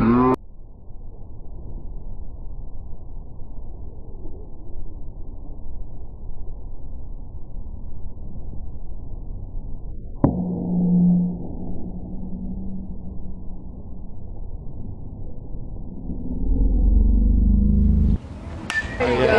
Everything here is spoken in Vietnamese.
Yeah. Ừ.